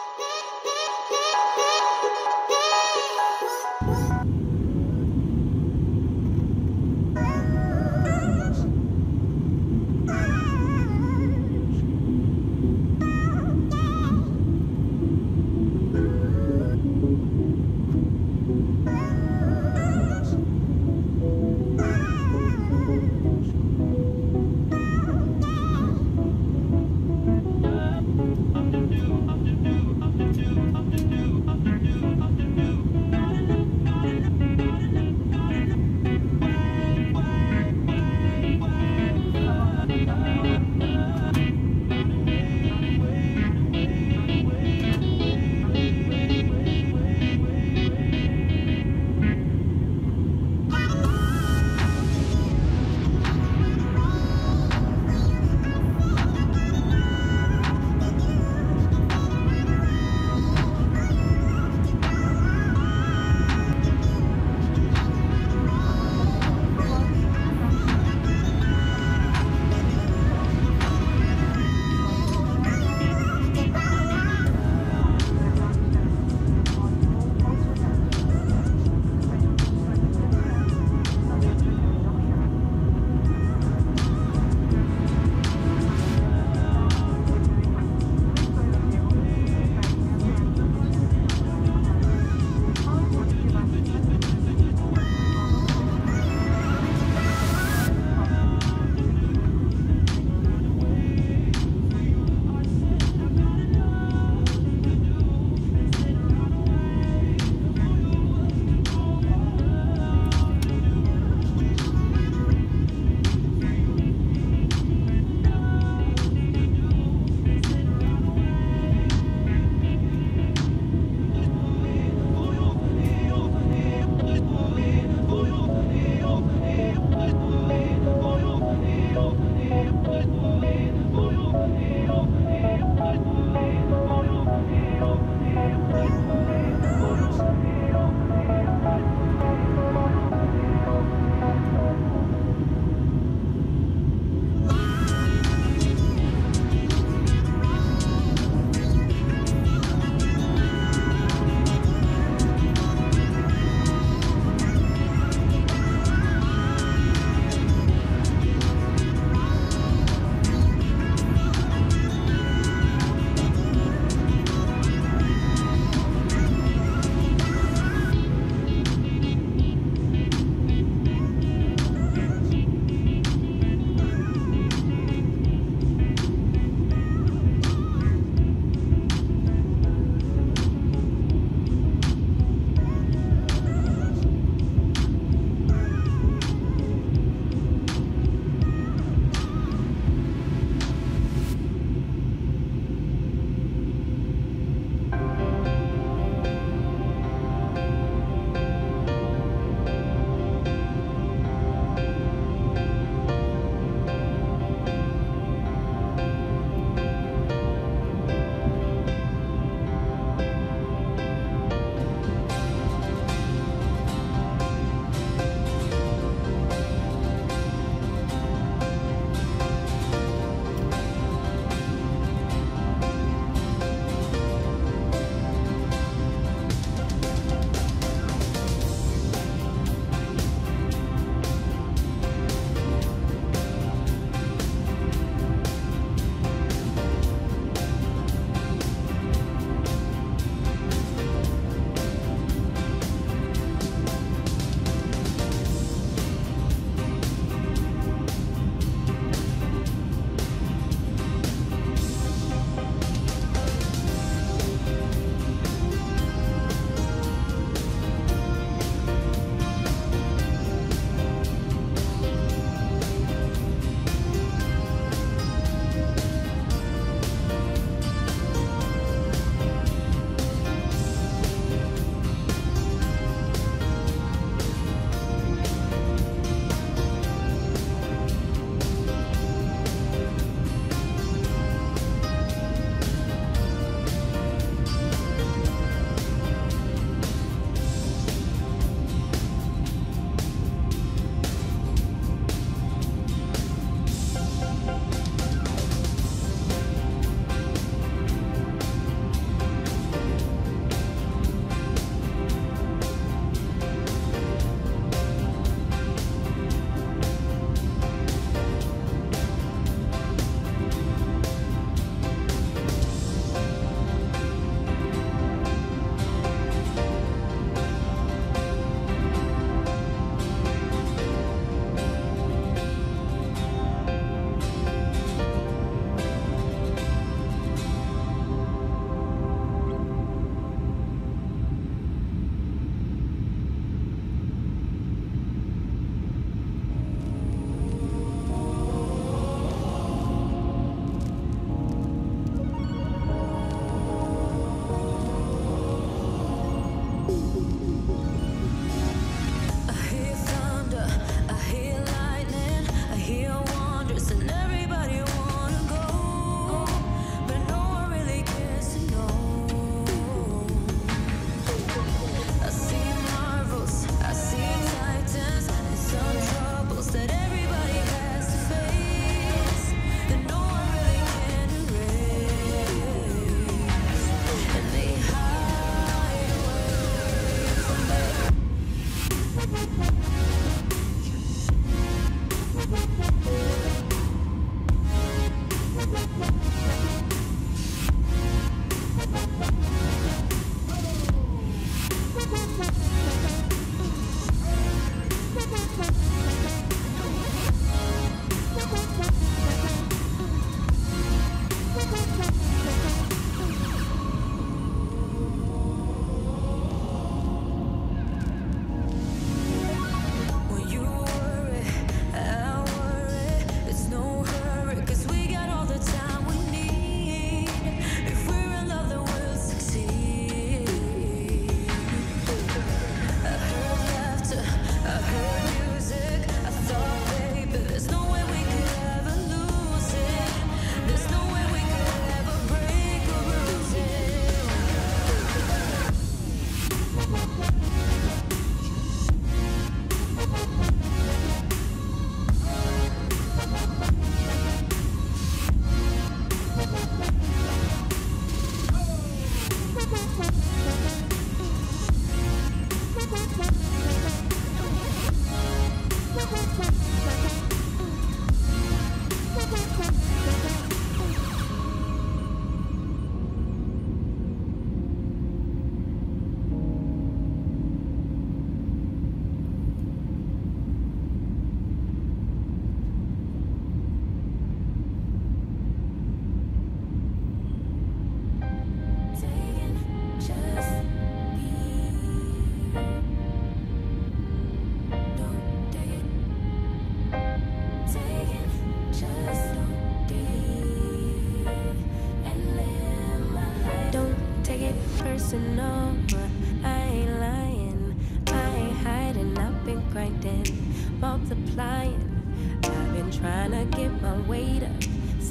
Yeah.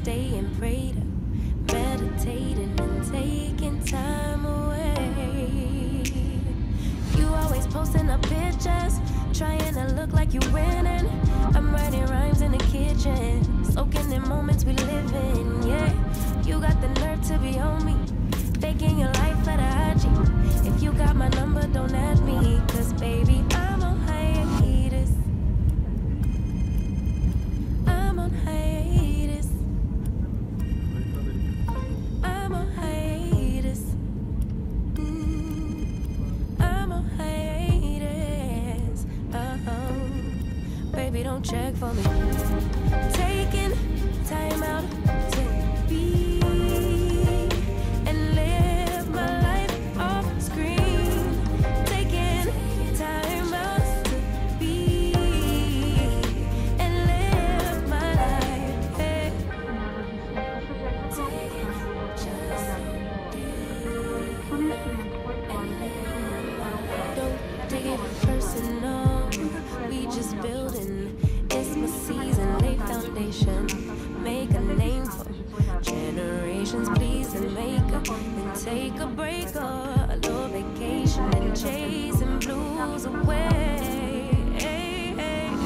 Staying prayed up, meditating and taking time away. You always posting up pictures, trying to look like you winning. I'm writing rhymes in the kitchen, soaking in moments we live in. Yeah, you got the nerve to be on me, faking your life at a IG. Baby, don't check for me. Taking time out to be and live my life off screen. Taking time out to be and live my life. Don't take it away.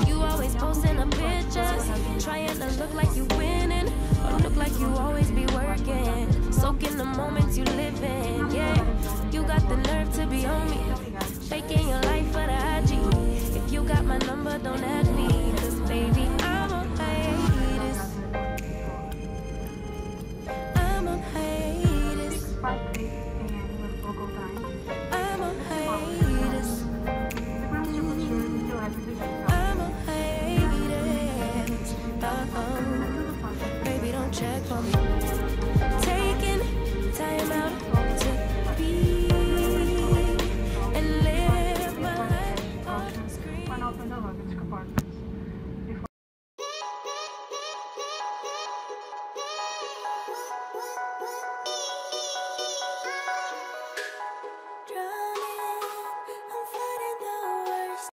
You always posting the pictures, trying to look like you winning, or look like you always be working. Soaking the moments you live in, yeah. You got the nerve to be on me, faking your life for the IG. If you got my number, don't add me.